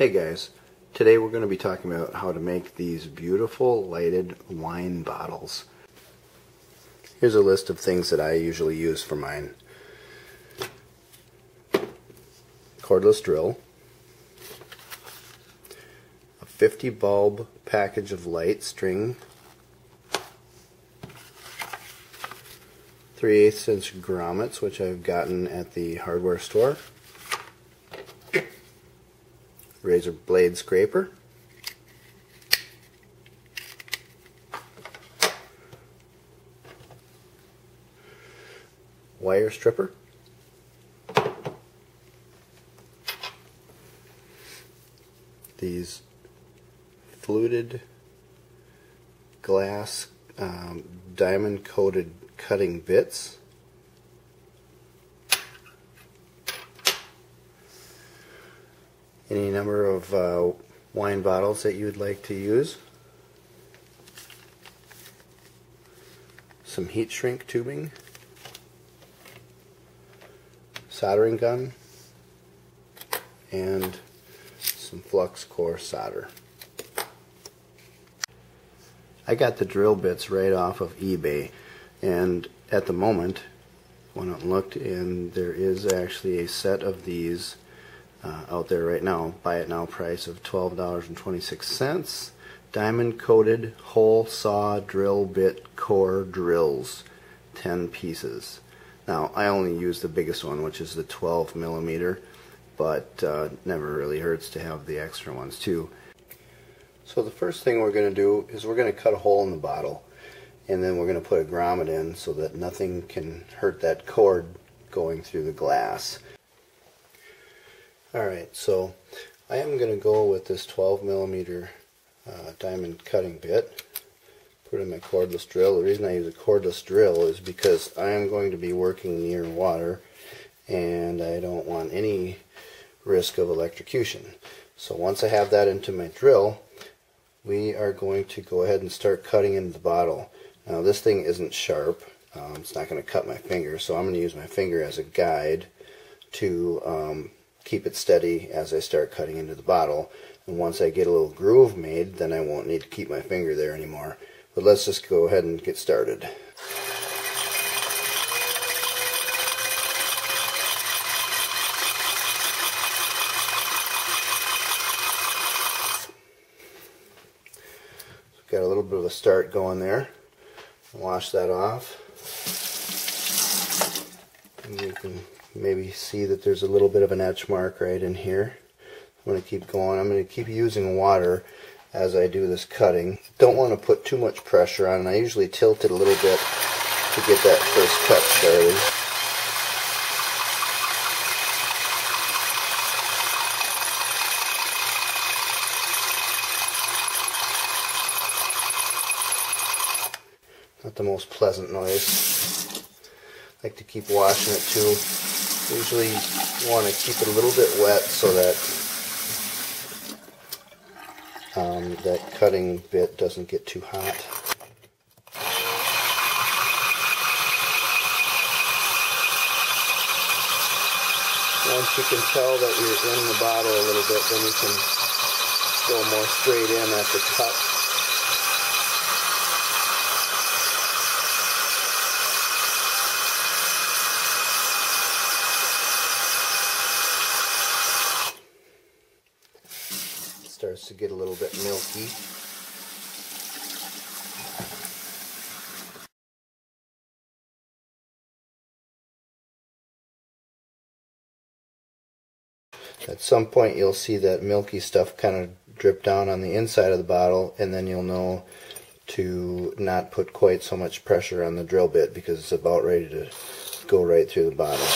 Hey guys, today we're going to be talking about how to make these beautiful lighted wine bottles. Here's a list of things that I usually use for mine. Cordless drill, a 50 bulb package of light string 3 8 inch grommets, which I've gotten at the hardware store. Razor blade scraper. Wire stripper. These fluted glass um, diamond coated cutting bits. Any number of uh, wine bottles that you would like to use. Some heat shrink tubing. Soldering gun. And some flux core solder. I got the drill bits right off of eBay and at the moment went out and looked and there is actually a set of these uh, out there right now. Buy it now price of $12.26 diamond coated hole saw drill bit core drills 10 pieces. Now I only use the biggest one which is the 12 millimeter but uh, never really hurts to have the extra ones too. So the first thing we're going to do is we're going to cut a hole in the bottle and then we're going to put a grommet in so that nothing can hurt that cord going through the glass. Alright, so I am going to go with this 12 millimeter uh, diamond cutting bit. Put in my cordless drill. The reason I use a cordless drill is because I am going to be working near water and I don't want any risk of electrocution. So once I have that into my drill, we are going to go ahead and start cutting into the bottle. Now this thing isn't sharp. Um, it's not going to cut my finger, so I'm going to use my finger as a guide to um, keep it steady as I start cutting into the bottle. And once I get a little groove made, then I won't need to keep my finger there anymore. But let's just go ahead and get started. Got a little bit of a start going there. Wash that off. And you can maybe see that there's a little bit of an etch mark right in here. I'm going to keep going. I'm going to keep using water as I do this cutting. Don't want to put too much pressure on, I usually tilt it a little bit to get that first cut started. Not the most pleasant noise. Like to keep washing it too. Usually want to keep it a little bit wet so that um, that cutting bit doesn't get too hot. Once you can tell that you're in the bottle a little bit, then you can go more straight in at the cut to get a little bit milky. At some point you'll see that milky stuff kind of drip down on the inside of the bottle and then you'll know to not put quite so much pressure on the drill bit because it's about ready to go right through the bottle.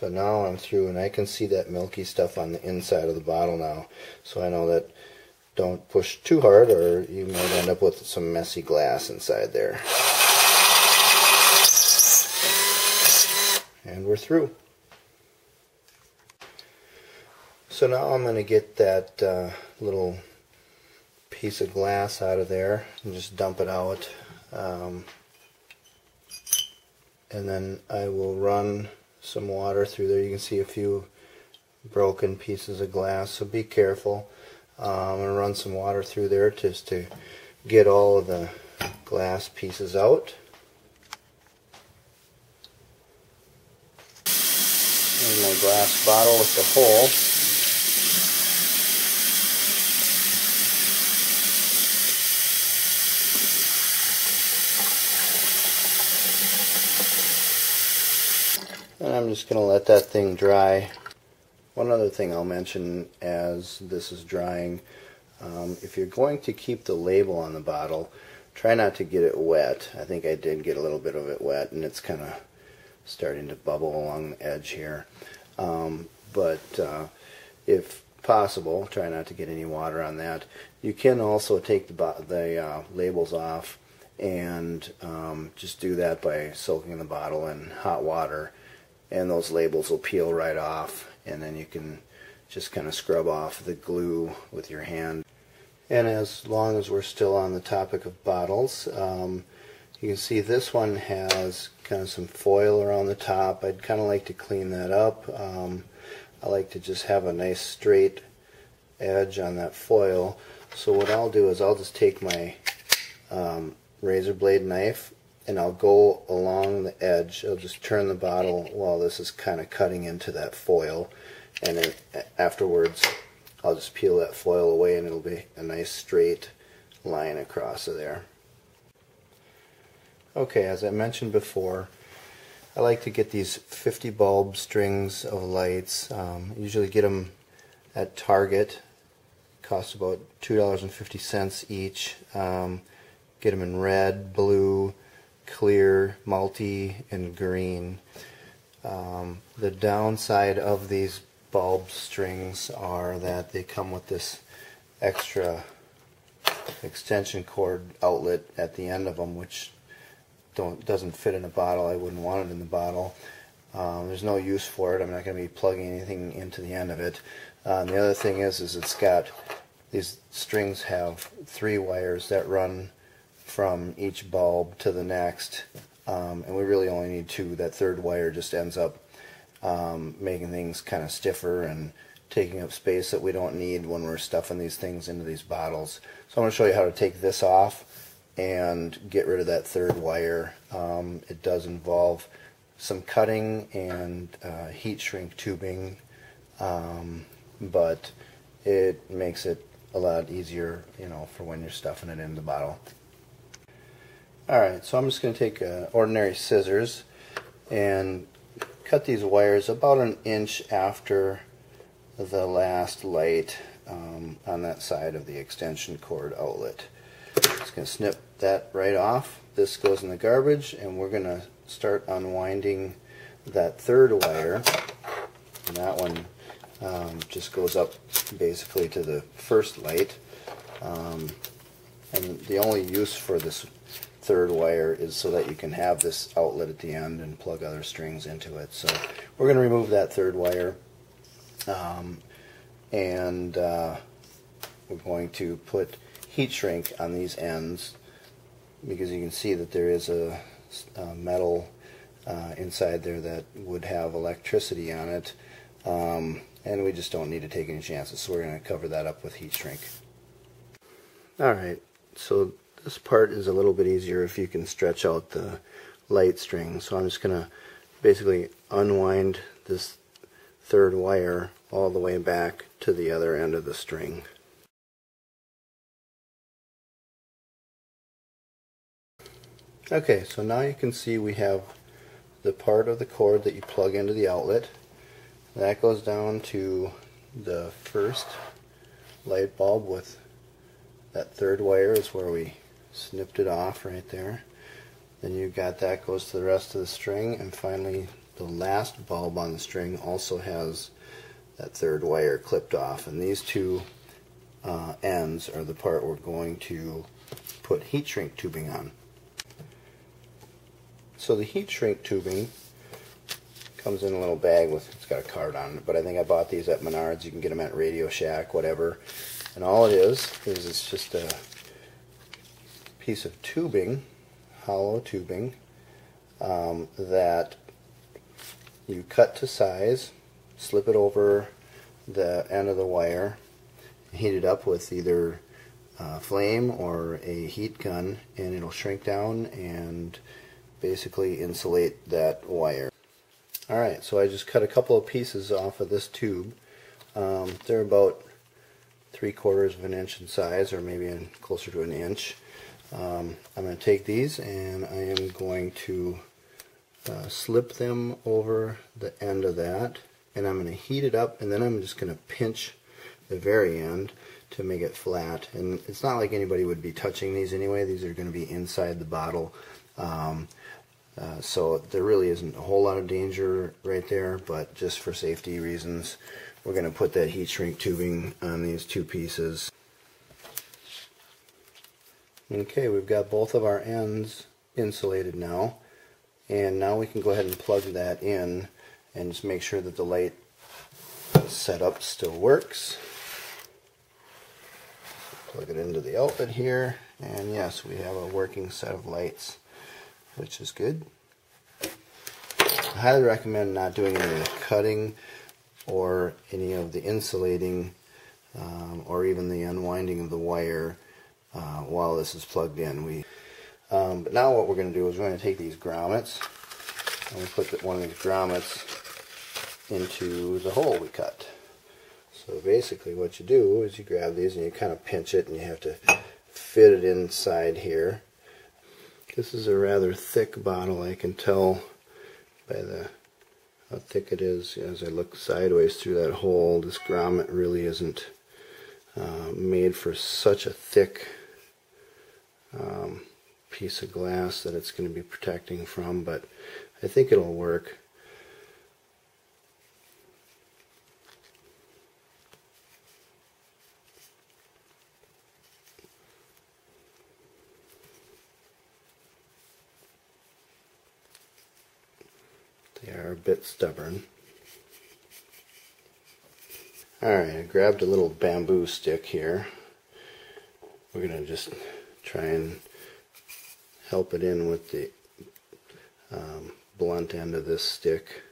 So now I'm through and I can see that milky stuff on the inside of the bottle now. So I know that don't push too hard or you might end up with some messy glass inside there. And we're through. So now I'm going to get that uh, little piece of glass out of there and just dump it out. Um, and then I will run some water through there. You can see a few broken pieces of glass, so be careful. Um, I'm going to run some water through there just to get all of the glass pieces out. And my glass bottle with the hole. And I'm just going to let that thing dry. One other thing I'll mention as this is drying, um, if you're going to keep the label on the bottle, try not to get it wet. I think I did get a little bit of it wet and it's kind of starting to bubble along the edge here. Um, but uh, if possible, try not to get any water on that. You can also take the, the uh, labels off and um, just do that by soaking the bottle in hot water and those labels will peel right off and then you can just kind of scrub off the glue with your hand. And as long as we're still on the topic of bottles, um, you can see this one has kind of some foil around the top. I'd kind of like to clean that up. Um, I like to just have a nice straight edge on that foil. So what I'll do is I'll just take my um, razor blade knife and I'll go along the edge. I'll just turn the bottle while this is kind of cutting into that foil and then afterwards I'll just peel that foil away and it'll be a nice straight line across of there. Okay, as I mentioned before, I like to get these 50 bulb strings of lights. Um, usually get them at Target. Cost about $2.50 each. Um, get them in red, blue, clear, multi, and green. Um, the downside of these bulb strings are that they come with this extra extension cord outlet at the end of them which don't doesn't fit in a bottle. I wouldn't want it in the bottle. Um, there's no use for it. I'm not going to be plugging anything into the end of it. Um, the other thing is is it's got these strings have three wires that run from each bulb to the next um, and we really only need two that third wire just ends up um, making things kind of stiffer and taking up space that we don't need when we're stuffing these things into these bottles. So I'm going to show you how to take this off and get rid of that third wire. Um, it does involve some cutting and uh, heat shrink tubing, um, but it makes it a lot easier, you know, for when you're stuffing it in the bottle. Alright, so I'm just going to take uh, ordinary scissors and cut these wires about an inch after the last light um, on that side of the extension cord outlet. Just going to snip that right off. This goes in the garbage and we're going to start unwinding that third wire. And that one um, just goes up basically to the first light. Um, and the only use for this third wire is so that you can have this outlet at the end and plug other strings into it. So we're going to remove that third wire um, and uh, we're going to put heat shrink on these ends because you can see that there is a, a metal uh, inside there that would have electricity on it um, and we just don't need to take any chances so we're going to cover that up with heat shrink. Alright, so this part is a little bit easier if you can stretch out the light string. So I'm just going to basically unwind this third wire all the way back to the other end of the string. Okay, so now you can see we have the part of the cord that you plug into the outlet. That goes down to the first light bulb with that third wire is where we snipped it off right there. Then you've got that goes to the rest of the string and finally the last bulb on the string also has that third wire clipped off and these two uh, ends are the part we're going to put heat shrink tubing on. So the heat shrink tubing comes in a little bag with it's got a card on it but I think I bought these at Menards you can get them at Radio Shack whatever and all it is is it's just a piece of tubing, hollow tubing, um, that you cut to size, slip it over the end of the wire, heat it up with either uh, flame or a heat gun, and it'll shrink down and basically insulate that wire. Alright, so I just cut a couple of pieces off of this tube. Um, they're about three quarters of an inch in size, or maybe closer to an inch. Um, I'm going to take these and I am going to uh, slip them over the end of that. And I'm going to heat it up and then I'm just going to pinch the very end to make it flat. And it's not like anybody would be touching these anyway. These are going to be inside the bottle. Um, uh, so there really isn't a whole lot of danger right there but just for safety reasons we're going to put that heat shrink tubing on these two pieces okay we've got both of our ends insulated now and now we can go ahead and plug that in and just make sure that the light setup still works. Plug it into the outlet here and yes we have a working set of lights which is good. I highly recommend not doing any of the cutting or any of the insulating um, or even the unwinding of the wire uh, while this is plugged in. We um, but now what we're going to do is we're going to take these grommets and we put one of these grommets into the hole we cut. So basically what you do is you grab these and you kind of pinch it and you have to fit it inside here. This is a rather thick bottle I can tell by the how thick it is as I look sideways through that hole. This grommet really isn't uh, made for such a thick um, piece of glass that it's going to be protecting from, but I think it'll work. They are a bit stubborn. Alright, I grabbed a little bamboo stick here. We're going to just try and help it in with the um, blunt end of this stick.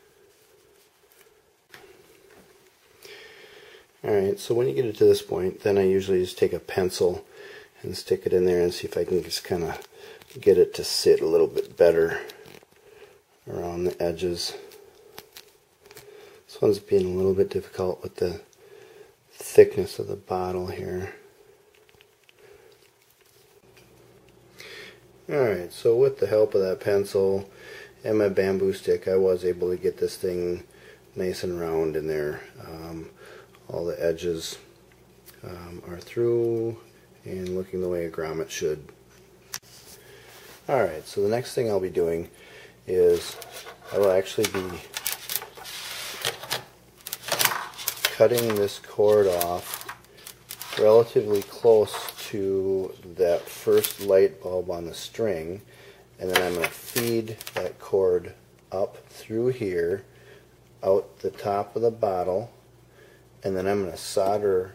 Alright, so when you get it to this point, then I usually just take a pencil and stick it in there and see if I can just kind of get it to sit a little bit better around the edges. This one's being a little bit difficult with the thickness of the bottle here. Alright, so with the help of that pencil and my bamboo stick, I was able to get this thing nice and round in there. Um, all the edges um, are through and looking the way a grommet should. Alright, so the next thing I'll be doing is I will actually be cutting this cord off relatively close to that first light bulb on the string and then I'm going to feed that cord up through here out the top of the bottle and then I'm going to solder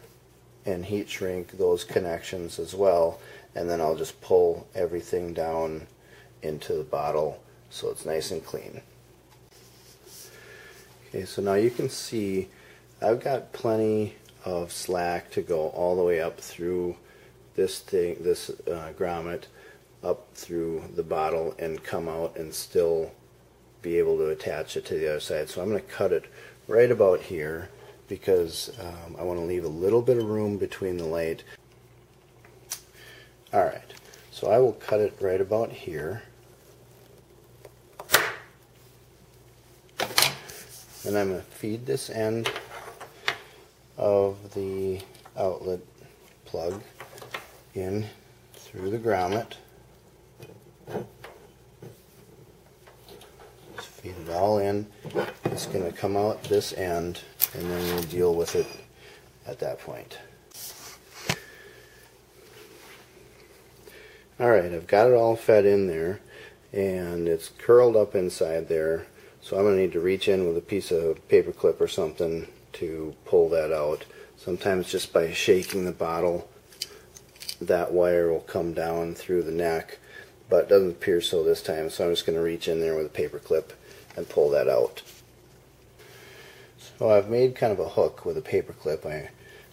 and heat shrink those connections as well and then I'll just pull everything down into the bottle so it's nice and clean. Okay, so now you can see I've got plenty of slack to go all the way up through this thing, this uh, grommet, up through the bottle and come out and still be able to attach it to the other side. So I'm going to cut it right about here because um, I want to leave a little bit of room between the light. Alright, so I will cut it right about here. And I'm going to feed this end of the outlet plug in through the grommet. Just feed it all in. It's going to come out this end and then we'll deal with it at that point. Alright, I've got it all fed in there and it's curled up inside there so I'm going to need to reach in with a piece of paper clip or something to pull that out. Sometimes just by shaking the bottle that wire will come down through the neck but it doesn't appear so this time so I'm just going to reach in there with a paper clip and pull that out. So I've made kind of a hook with a paper clip. I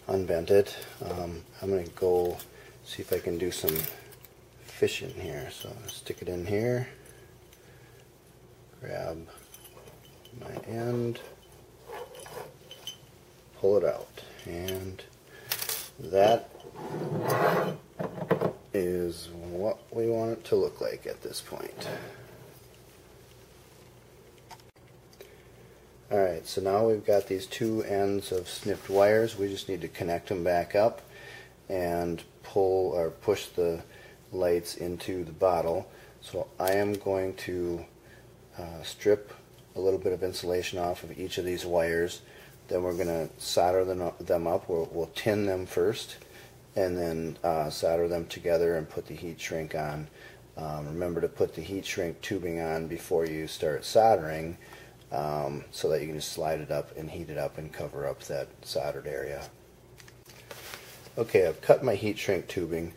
unbent it. Um, I'm going to go see if I can do some fishing here. So stick it in here, grab my end, pull it out, and that is what we want it to look like at this point. Alright, so now we've got these two ends of snipped wires. We just need to connect them back up and pull or push the lights into the bottle. So I am going to uh, strip a little bit of insulation off of each of these wires. Then we're going to solder them, up. We'll, we'll tin them first and then uh, solder them together and put the heat shrink on. Um, remember to put the heat shrink tubing on before you start soldering um, so that you can just slide it up and heat it up and cover up that soldered area. Okay, I've cut my heat shrink tubing.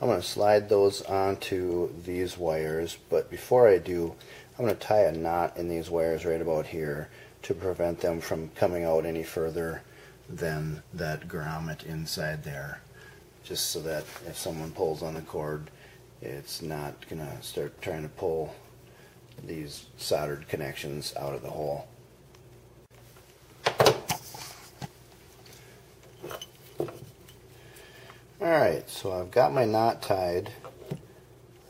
I'm going to slide those onto these wires, but before I do, I'm going to tie a knot in these wires right about here to prevent them from coming out any further than that grommet inside there. Just so that if someone pulls on the cord, it's not going to start trying to pull these soldered connections out of the hole. Alright, so I've got my knot tied.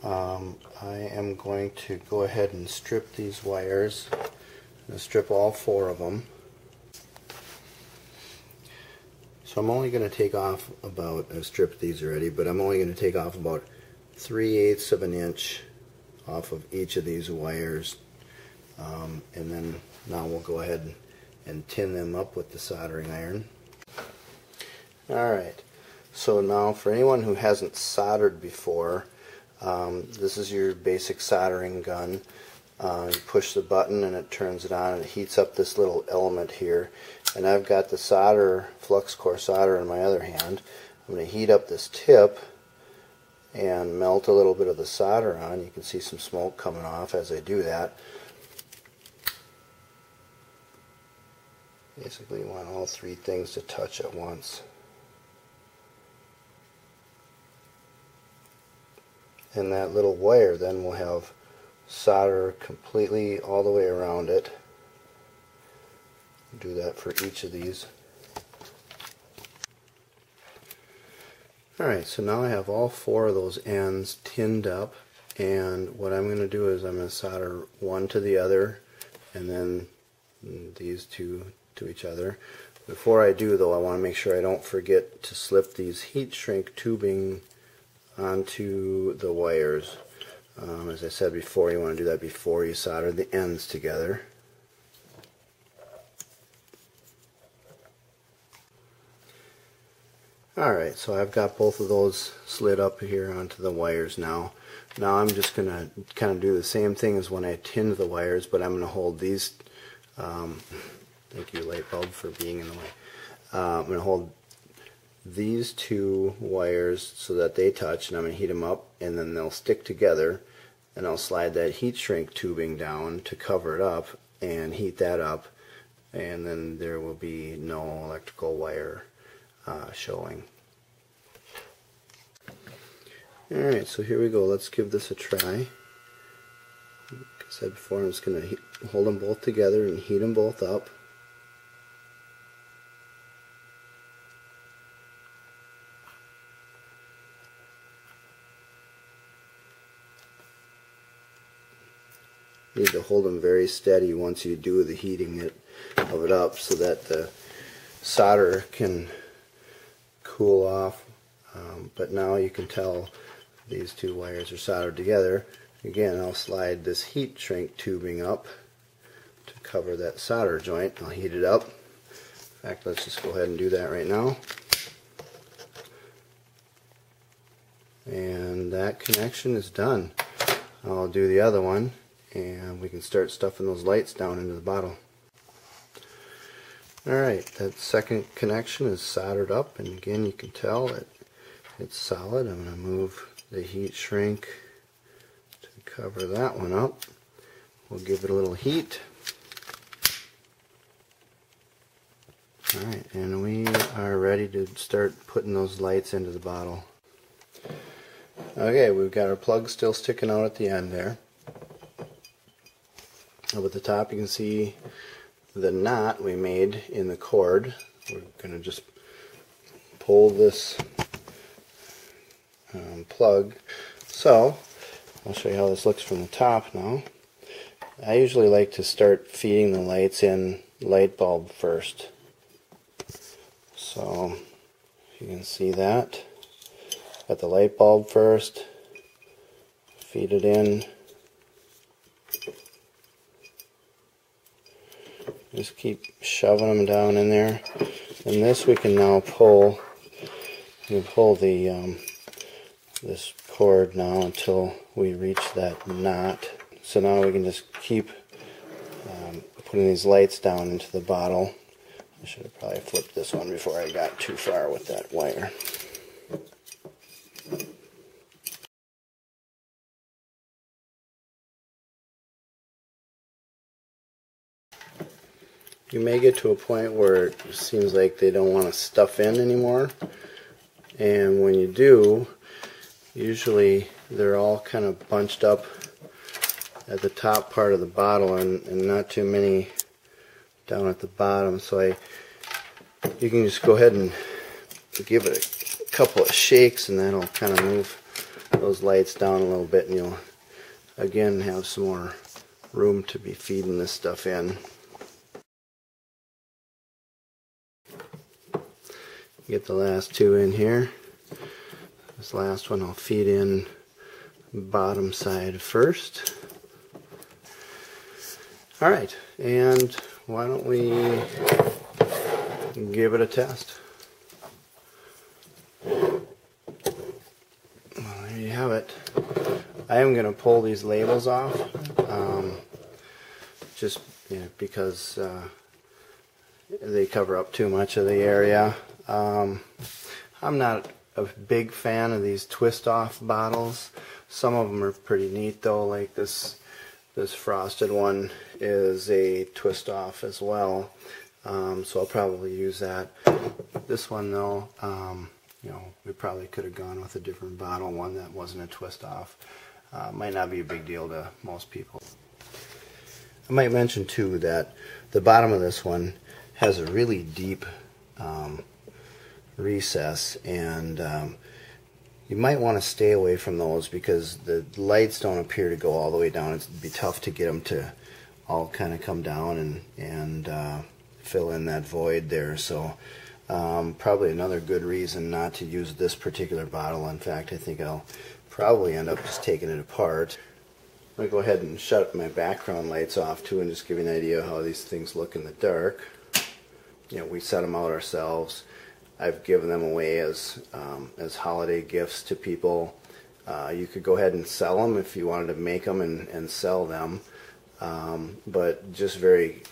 Um, I am going to go ahead and strip these wires. Strip all four of them. So I'm only going to take off about, I've stripped these already, but I'm only going to take off about 3 eighths of an inch off of each of these wires um, and then now we'll go ahead and tin them up with the soldering iron. Alright, so now for anyone who hasn't soldered before, um, this is your basic soldering gun. Uh, you push the button and it turns it on and it heats up this little element here. And I've got the solder, flux core solder in my other hand. I'm going to heat up this tip and melt a little bit of the solder on. You can see some smoke coming off as I do that. Basically you want all three things to touch at once. And that little wire then will have solder completely all the way around it. Do that for each of these. Alright, so now I have all four of those ends tinned up and what I'm going to do is I'm going to solder one to the other and then these two to each other. Before I do though I want to make sure I don't forget to slip these heat shrink tubing onto the wires. Um, as I said before you want to do that before you solder the ends together. Alright, so I've got both of those slid up here onto the wires now. Now I'm just going to kind of do the same thing as when I tinned the wires, but I'm going to hold these, um, thank you light bulb for being in the way, uh, I'm going to hold these two wires so that they touch and I'm going to heat them up and then they'll stick together and I'll slide that heat shrink tubing down to cover it up and heat that up and then there will be no electrical wire uh, showing. Alright, so here we go. Let's give this a try. Like I said before, I'm just going to hold them both together and heat them both up. You need to hold them very steady once you do the heating it, of it up so that the solder can cool off um, but now you can tell these two wires are soldered together. Again I'll slide this heat shrink tubing up to cover that solder joint. I'll heat it up. In fact let's just go ahead and do that right now. And that connection is done. I'll do the other one and we can start stuffing those lights down into the bottle Alright, that second connection is soldered up and again you can tell it it's solid. I'm going to move the heat shrink to cover that one up. We'll give it a little heat. Alright, and we are ready to start putting those lights into the bottle. Okay, we've got our plug still sticking out at the end there. Up at the top you can see the knot we made in the cord. We're going to just pull this um, plug. So, I'll show you how this looks from the top now. I usually like to start feeding the lights in light bulb first. So, you can see that. Got the light bulb first. Feed it in. Just keep shoving them down in there. And this we can now pull. You pull the um, this cord now until we reach that knot. So now we can just keep um, putting these lights down into the bottle. I should have probably flipped this one before I got too far with that wire. You may get to a point where it seems like they don't want to stuff in anymore. And when you do, usually they're all kind of bunched up at the top part of the bottle and, and not too many down at the bottom. So I, you can just go ahead and give it a couple of shakes and that'll kind of move those lights down a little bit and you'll again have some more room to be feeding this stuff in. Get the last two in here. This last one I'll feed in bottom side first. Alright, and why don't we give it a test. Well, there you have it. I am going to pull these labels off um, just you know, because uh, they cover up too much of the area. Um, I'm not a big fan of these twist off bottles. Some of them are pretty neat though, like this this frosted one is a twist off as well. Um, so I'll probably use that. This one though, um, you know, we probably could have gone with a different bottle, one that wasn't a twist off. Uh, might not be a big deal to most people. I might mention too that the bottom of this one has a really deep um, recess and um, you might want to stay away from those because the lights don't appear to go all the way down. It'd be tough to get them to all kind of come down and, and uh, fill in that void there. So um, probably another good reason not to use this particular bottle. In fact, I think I'll probably end up just taking it apart. I'm going to go ahead and shut my background lights off too and just give you an idea how these things look in the dark. You know, we set them out ourselves. I've given them away as um, as holiday gifts to people. Uh, you could go ahead and sell them if you wanted to make them and, and sell them. Um, but just very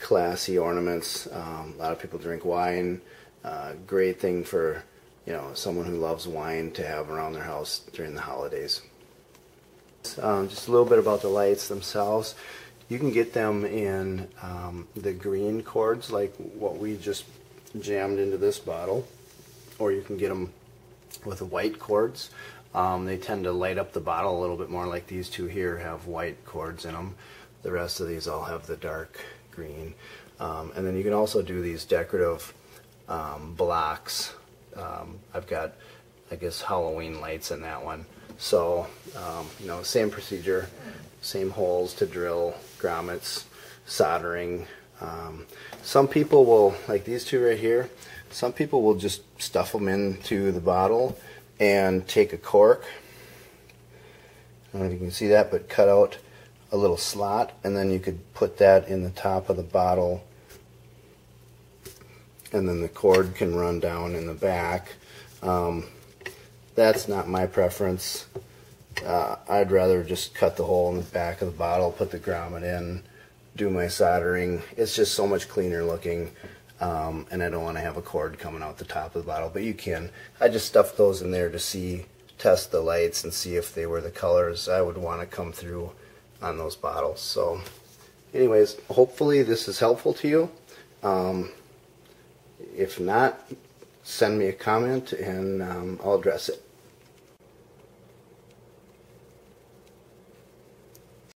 classy ornaments. Um, a lot of people drink wine. Uh, great thing for you know someone who loves wine to have around their house during the holidays. Um, just a little bit about the lights themselves. You can get them in um, the green cords like what we just jammed into this bottle, or you can get them with white cords. Um, they tend to light up the bottle a little bit more like these two here have white cords in them. The rest of these all have the dark green. Um, and then you can also do these decorative um, blocks. Um, I've got, I guess, Halloween lights in that one. So, um, you know, same procedure, same holes to drill, grommets, soldering, um, some people will, like these two right here, some people will just stuff them into the bottle and take a cork. I don't know if you can see that, but cut out a little slot and then you could put that in the top of the bottle and then the cord can run down in the back. Um, that's not my preference. Uh, I'd rather just cut the hole in the back of the bottle, put the grommet in, do my soldering. It's just so much cleaner looking. Um, and I don't want to have a cord coming out the top of the bottle, but you can. I just stuffed those in there to see, test the lights and see if they were the colors I would want to come through on those bottles. So anyways, hopefully this is helpful to you. Um, if not, send me a comment and um, I'll address it.